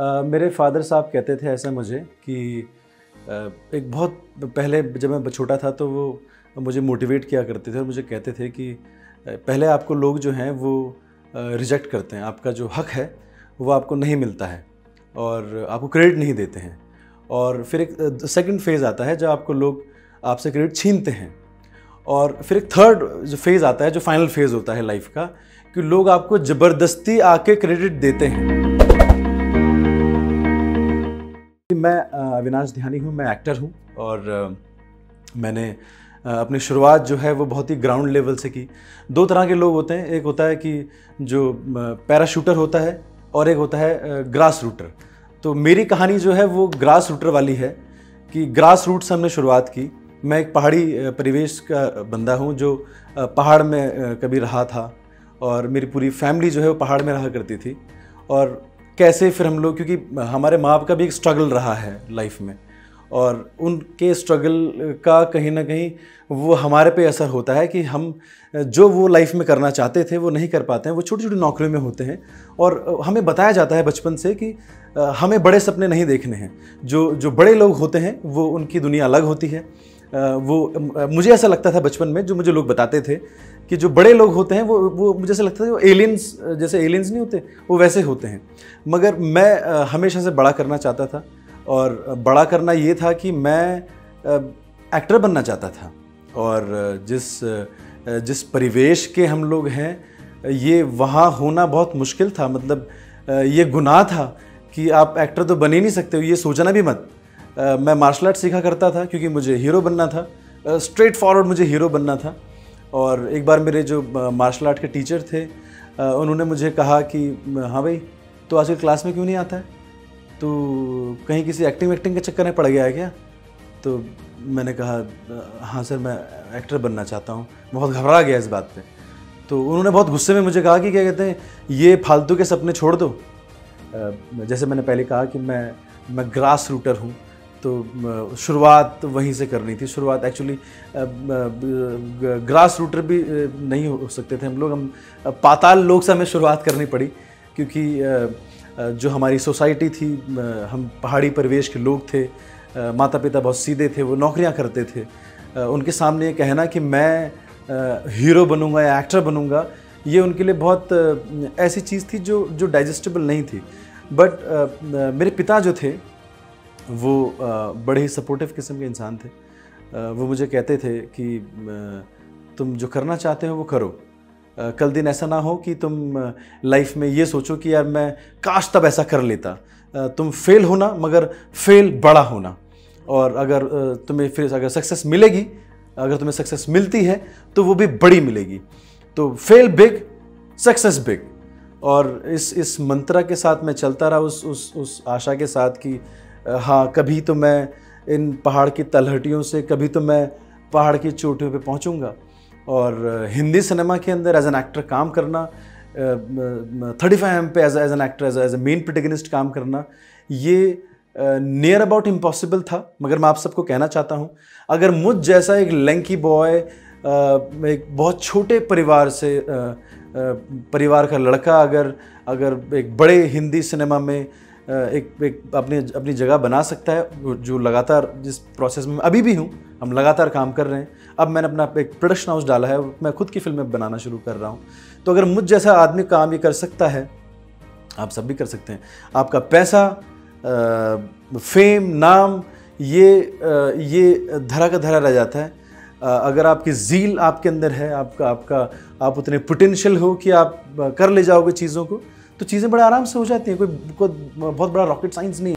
मेरे फादर साहब कहते थे ऐसा मुझे कि एक बहुत पहले जब मैं छोटा था तो वो मुझे मोटिवेट किया करते थे और मुझे कहते थे कि पहले आपको लोग जो हैं वो रिजेक्ट करते हैं। आपका जो हक है, वो आपको नहीं मिलता है और आपको क्रेडिट नहीं देते हैं। और फिर एक सेकंड फ़ेज़ आता है जब आपको लोग आपसे क्रेडिट छीनते हैं और फिर एक थर्ड जो फ़ेज़ आता है, जो फाइनल फ़ेज़ होता है लाइफ का, कि लोग आपको ज़बरदस्ती आके क्रेडिट देते हैं। मैं अविनाश ध्यानी हूँ, मैं एक्टर हूँ और मैंने अपनी शुरुआत जो है वो बहुत ही ग्राउंड लेवल से की। दो तरह के लोग होते हैं, एक होता है कि जो पैराशूटर होता है और एक होता है ग्रास रूटर तो मेरी कहानी जो है वो ग्रास रूटर वाली है कि ग्रास रूट से हमने शुरुआत की। मैं एक पहाड़ी परिवेश का बंदा हूँ जो पहाड़ में कभी रहा था और मेरी पूरी फैमिली जो है वो पहाड़ में रहा करती थी। और कैसे फिर हम लोग, क्योंकि हमारे माँ बाप का भी एक स्ट्रगल रहा है लाइफ में। और उनके स्ट्रगल का कहीं ना कहीं वो हमारे पे असर होता है कि हम, जो वो लाइफ में करना चाहते थे, वो नहीं कर पाते हैं। वो छोटी छोटी नौकरियों में होते हैं। और हमें बताया जाता है बचपन से कि हमें बड़े सपने नहीं देखने हैं। जो जो बड़े लोग होते हैं, वो उनकी दुनिया अलग होती है। वो मुझे ऐसा लगता था बचपन में, जो मुझे लोग बताते थे कि जो बड़े लोग होते हैं, वो वो मुझे ऐसा लगता था वो एलियंस जैसे एलियंस नहीं होते, वो वैसे होते हैं। मगर मैं हमेशा से बड़ा करना चाहता था और बड़ा करना ये था कि मैं एक्टर बनना चाहता था। और जिस जिस परिवेश के हम लोग हैं, ये वहाँ होना बहुत मुश्किल था। मतलब ये गुनाह था कि आप एक्टर तो बन ही नहीं सकते हो, ये सोचना भी मत। मैं मार्शल आर्ट सीखा करता था क्योंकि मुझे हीरो बनना था। स्ट्रेट फॉरवर्ड मुझे हीरो बनना था। और एक बार मेरे जो मार्शल आर्ट के टीचर थे उन्होंने मुझे कहा कि हाँ भाई तो आजकल क्लास में क्यों नहीं आता है? तो कहीं किसी एक्टिंग वैक्टिंग के चक्कर में पड़ गया है क्या? तो मैंने कहा हाँ सर, मैं एक्टर बनना चाहता हूँ। बहुत घबरा गया इस बात पे। तो उन्होंने बहुत गुस्से में मुझे कहा कि, क्या कहते हैं, ये फालतू के सपने छोड़ दो? जैसे मैंने पहले कहा कि मैं मैं ग्रास रूटर हूँ। तो शुरुआत वहीं से करनी थी। शुरुआत एक्चुअली ग्रास रूटर भी नहीं हो सकते थे हम लोग। हम पाताल लोग से हमें शुरुआत करनी पड़ी क्योंकि जो हमारी सोसाइटी थी हम पहाड़ी परिवेश के लोग थे माता पिता बहुत सीधे थे, वो नौकरियाँ करते थे। उनके सामने ये कहना कि मैं हीरो बनूँगा या एक्टर बनूँगा, ये उनके लिए बहुत ऐसी चीज़ थी जो जो डाइजेस्टेबल नहीं थी। बट मेरे पिता जो थे वो बड़े ही सपोर्टिव किस्म के इंसान थे। वो मुझे कहते थे कि तुम जो करना चाहते हो वो करो। कल दिन ऐसा ना हो कि तुम लाइफ में ये सोचो कि यार मैं काश तब ऐसा कर लेता। तुम फेल होना, मगर फेल बड़ा होना। और अगर तुम्हें फिर अगर सक्सेस मिलेगी, अगर तुम्हें सक्सेस मिलती है तो वो भी बड़ी मिलेगी। तो फेल बिग सक्सेस बिग और इस इस मंत्रा के साथ मैं चलता रहा, उस उस उस आशा के साथ कि हाँ कभी तो मैं इन पहाड़ की तलहटियों से, कभी तो मैं पहाड़ की चोटियों पे पहुंचूँगा। और हिंदी सिनेमा के अंदर एज एन एक्टर काम करना थर्टी फाइव एम पे as as an actor as as a main protagonist काम करना, ये नियर अबाउट इम्पॉसिबल था, मगर मैं आप सबको कहना चाहता हूँ, अगर मुझ जैसा एक लैंकी बॉय एक बहुत छोटे परिवार से परिवार का लड़का अगर अगर एक बड़े हिंदी सिनेमा में एक एक अपनी अपनी जगह बना सकता है जो लगातार जिस प्रोसेस में अभी भी हूँ, हम लगातार काम कर रहे हैं। अब मैंने अपना एक प्रोडक्शन हाउस डाला है मैं खुद की फ़िल्में बनाना शुरू कर रहा हूँ। तो अगर मुझ जैसा आदमी काम ये कर सकता है, आप सब भी कर सकते हैं। आपका पैसा फेम नाम, ये ये धरा का धरा रह जाता है। अगर आपकी जील आपके अंदर है, आपका आपका, आप उतने पोटेंशियल हो कि आप कर ले जाओगे चीज़ों को तो चीज़ें बड़े आराम से हो जाती हैं, कोई कोई बहुत बड़ा रॉकेट साइंस नहीं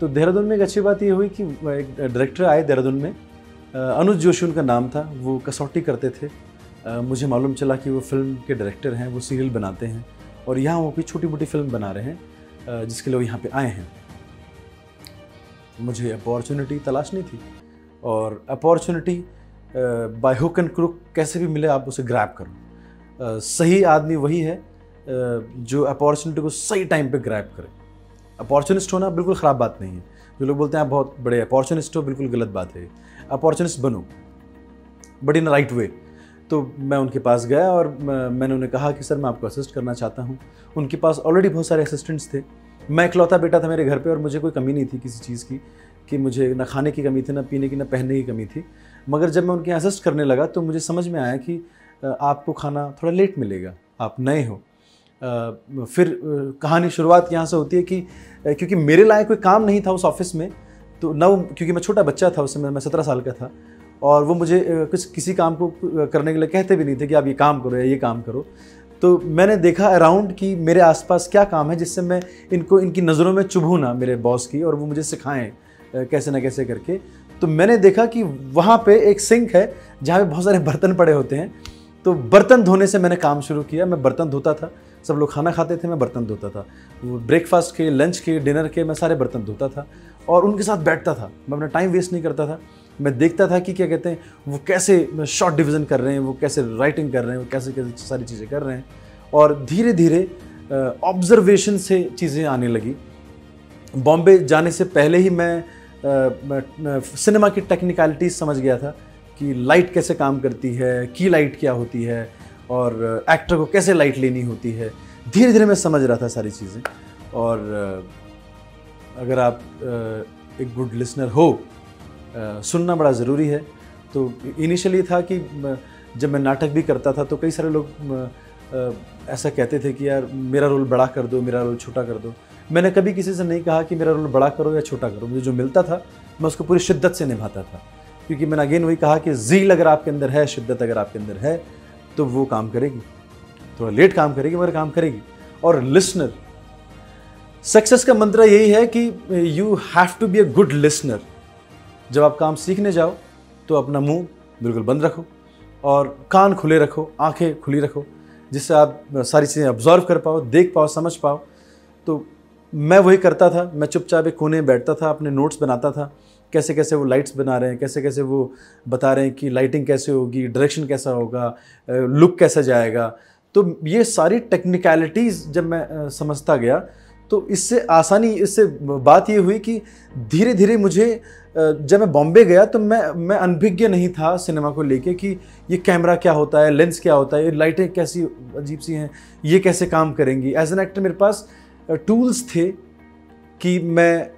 तो देहरादून में एक अच्छी बात ये हुई कि एक डायरेक्टर आए देहरादून में। अनुज जोशी उनका नाम था, वो कसौटी करते थे। मुझे मालूम चला कि वो फ़िल्म के डायरेक्टर हैं, वो सीरियल बनाते हैं और यहाँ वो कोई छोटी मोटी फ़िल्म बना रहे हैं जिसके लिए वो यहाँ पे आए हैं। मुझे अपॉर्चुनिटी तलाशनी थी और opportunity by hook and crook कैसे भी मिले आप उसे ग्रैप करो। सही आदमी वही है जो अपॉर्चुनिटी को सही टाइम पे ग्रैप करें। अपॉर्चुनिस्ट होना बिल्कुल ख़राब बात नहीं है। जो लोग बोलते हैं, आप बहुत बड़े अपॉर्चुनिस्ट हो, बिल्कुल गलत बात है। अपॉर्चुनिस्ट बनो बट इन राइट वे तो मैं उनके पास गया और मैंने उन्हें कहा कि, सर, मैं आपको असिस्ट करना चाहता हूँ। उनके पास ऑलरेडी बहुत सारे असिस्टेंट्स थे। मैं इकलौता बेटा था मेरे घर पे और मुझे कोई कमी नहीं थी किसी चीज़ की, कि मुझे ना खाने की कमी थी, ना पीने की, ना पहनने की कमी थी। मगर जब मैं उनके असिस्ट करने लगा तो मुझे समझ में आया कि आपको खाना थोड़ा लेट मिलेगा। आप नए हो फिर कहानी शुरुआत यहाँ से होती है कि क्योंकि मेरे लायक कोई काम नहीं था उस ऑफ़िस में तो न क्योंकि मैं छोटा बच्चा था उस समय मैं सत्रह साल का था, और वो मुझे कुछ किसी काम को करने के लिए कहते भी नहीं थे कि आप ये काम करो या ये काम करो। तो मैंने देखा अराउंड कि मेरे आसपास क्या काम है जिससे मैं इनको, इनकी नज़रों में चुभूँ ना मेरे बॉस की और वो मुझे सिखाएँ कैसे ना कैसे करके। तो मैंने देखा कि वहाँ पे एक सिंक है जहाँ पे बहुत सारे बर्तन पड़े होते हैं। तो बर्तन धोने से मैंने काम शुरू किया, मैं बर्तन धोता था। सब लोग खाना खाते थे, मैं बर्तन धोता था। ब्रेकफास्ट के, लंच के, डिनर के मैं सारे बर्तन धोता था और उनके साथ बैठता था। मैं अपना टाइम वेस्ट नहीं करता था। मैं देखता था कि क्या कहते हैं, वो कैसे शॉर्ट डिवीज़न कर रहे हैं, वो कैसे राइटिंग कर रहे हैं, वो कैसे कैसे सारी चीज़ें कर रहे हैं। और धीरे धीरे ऑब्जर्वेशन से चीज़ें आने लगी। बॉम्बे जाने से पहले ही मैं सिनेमा की टेक्निकलिटीज समझ गया था कि लाइट कैसे काम करती है की लाइट क्या होती है और एक्टर को कैसे लाइट लेनी होती है। धीरे धीरे मैं समझ रहा था सारी चीज़ें। और अगर आप एक गुड लिसनर हो सुनना बड़ा ज़रूरी है। तो इनिशियली था कि जब मैं नाटक भी करता था तो कई सारे लोग ऐसा कहते थे कि यार, मेरा रोल बड़ा कर दो, मेरा रोल छोटा कर दो। मैंने कभी किसी से नहीं कहा कि मेरा रोल बड़ा करो या छोटा करो। मुझे जो मिलता था, मैं उसको पूरी शिद्दत से निभाता था। क्योंकि मैंने अगेन वही कहा कि जील अगर आपके अंदर है, शिद्दत अगर आपके अंदर है तो वो काम करेगी। थोड़ा लेट काम करेगी, मगर काम करेगी। और लिसनर सक्सेस का मंत्र यही है कि you have to be a good listener जब आप काम सीखने जाओ तो अपना मुँह बिल्कुल बंद रखो और कान खुले रखो, आँखें खुली रखो, जिससे आप सारी चीज़ें ऑब्ज़र्व कर पाओ, देख पाओ, समझ पाओ। तो मैं वही करता था, मैं चुपचाप एक कोने में बैठता था, अपने नोट्स बनाता था, कैसे कैसे वो लाइट्स बना रहे हैं, कैसे कैसे वो बता रहे हैं कि लाइटिंग कैसे होगी डायरेक्शन कैसा होगा लुक कैसा जाएगा। तो ये सारी टेक्निकलिटीज़ जब मैं समझता गया तो इससे आसानी, इससे बात ये हुई कि धीरे धीरे मुझे जब मैं बॉम्बे गया तो मैं मैं अनभिज्ञ नहीं था सिनेमा को लेके कि ये कैमरा क्या होता है लेंस क्या होता है, ये लाइटें कैसी, अजीब सी हैं, ये कैसे काम करेंगी। एज एन एक्टर मेरे पास टूल्स थे कि मैं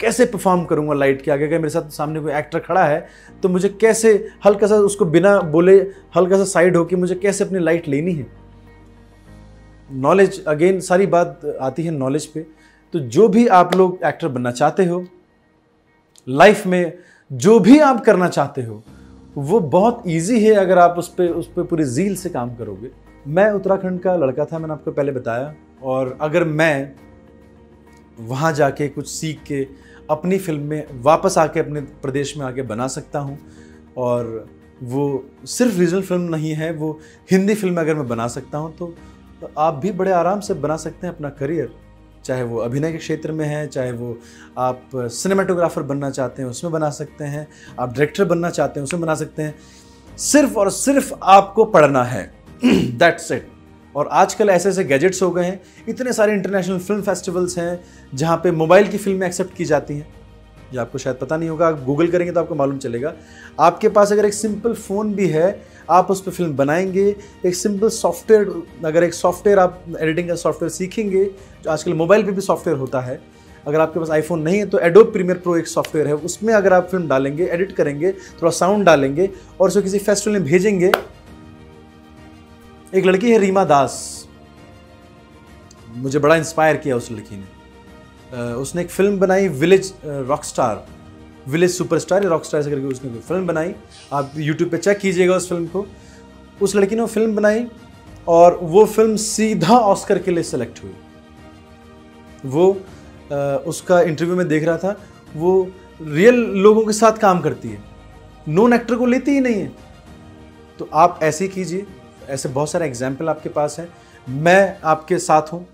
कैसे परफॉर्म करूँगा लाइट के आगे? अगर मेरे साथ सामने कोई एक्टर खड़ा है तो मुझे कैसे हल्का सा उसको बिना बोले, हल्का सा साइड हो कि मुझे कैसे अपनी लाइट लेनी है? नॉलेज अगेन सारी बात आती है नॉलेज पे। तो जो भी आप लोग एक्टर बनना चाहते हो लाइफ में जो भी आप करना चाहते हो, वो बहुत ईजी है अगर आप उस पर उस पर पूरी जील से काम करोगे। मैं उत्तराखंड का लड़का था, मैंने आपको पहले बताया। और अगर मैं वहाँ जाके कुछ सीख के अपनी फ़िल्म में वापस आके अपने प्रदेश में आके बना सकता हूँ और वो सिर्फ़ रीजनल फ़िल्म नहीं है वो हिंदी फ़िल्म अगर मैं बना सकता हूँ तो, तो आप भी बड़े आराम से बना सकते हैं अपना करियर चाहे वो अभिनय के क्षेत्र में है चाहे वो आप सिनेमाटोग्राफर बनना चाहते हैं उसमें बना सकते हैं आप डायरेक्टर बनना चाहते हैं उसमें बना सकते हैं। सिर्फ़ और सिर्फ़ आपको पढ़ना है। दैट्स इट और आजकल ऐसे ऐसे गैजेट्स हो गए हैं, इतने सारे इंटरनेशनल फ़िल्म फेस्टिवल्स हैं, जहाँ पे मोबाइल की फ़िल्में एक्सेप्ट की जाती हैं। ये आपको शायद पता नहीं होगा, आप गूगल करेंगे तो आपको मालूम चलेगा। आपके पास अगर एक सिंपल फ़ोन भी है, आप उस पर फ़िल्म बनाएँगे, एक सिंपल सॉफ्टवेयर अगर एक सॉफ्टवेयर आप एडिटिंग का सॉफ्टवेयर सीखेंगे, जो आजकल मोबाइल पे भी सॉफ्टवेयर होता है, अगर आपके पास आईफोन नहीं है तो एडोब प्रीमियर प्रो एक सॉफ्टवेयर है, उसमें अगर आप फ़िल्म डालेंगे एडिट करेंगे, थोड़ा साउंड डालेंगे, और उसे किसी फेस्टिवल में भेजेंगे एक लड़की है रीमा दास। मुझे बड़ा इंस्पायर किया उस लड़की ने। उसने एक फ़िल्म बनाई village rock star village superstar या रॉक स्टार ऐसे करके उसने फ़िल्म बनाई। आप यूट्यूब पे चेक कीजिएगा उस फ़िल्म को। उस लड़की ने फ़िल्म बनाई और वो फ़िल्म सीधा ऑस्कर के लिए सेलेक्ट हुई। वो आ, उसका इंटरव्यू में देख रहा था वो रियल लोगों के साथ काम करती है। नॉन एक्टर को लेती ही नहीं है। तो आप ऐसे कीजिए। ऐसे बहुत सारे एग्ज़ाम्पल आपके पास हैं। मैं आपके साथ हूँ।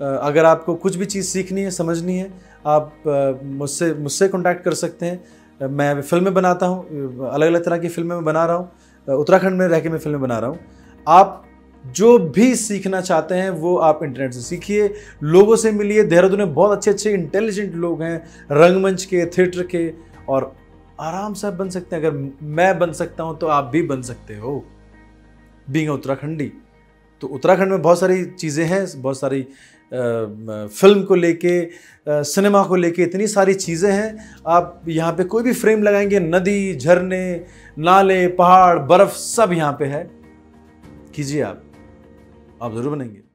अगर आपको कुछ भी चीज़ सीखनी है, समझनी है, आप मुझसे मुझसे कॉन्टैक्ट कर सकते हैं। मैं फ़िल्में बनाता हूँ। अलग अलग तरह की फ़िल्में मैं बना रहा हूँ। उत्तराखंड में रह के मैं फ़िल्में बना रहा हूँ। आप जो भी सीखना चाहते हैं, वो आप इंटरनेट से सीखिए। लोगों से मिलिए। देहरादून में बहुत अच्छे अच्छे इंटेलिजेंट लोग हैं, रंगमंच के थिएटर के, और आराम से आप बन सकते हैं। अगर मैं बन सकता हूँ तो आप भी बन सकते हो। बींग उत्तराखंडी तो उत्तराखंड में बहुत सारी चीज़ें हैं, बहुत सारी फ़िल्म को लेके सिनेमा को लेके इतनी सारी चीज़ें हैं। आप यहाँ पे कोई भी फ्रेम लगाएँगे, नदी, झरने, नाले, पहाड़, बर्फ़, सब यहाँ पे है। कीजिए आप। आप ज़रूर बनेंगे।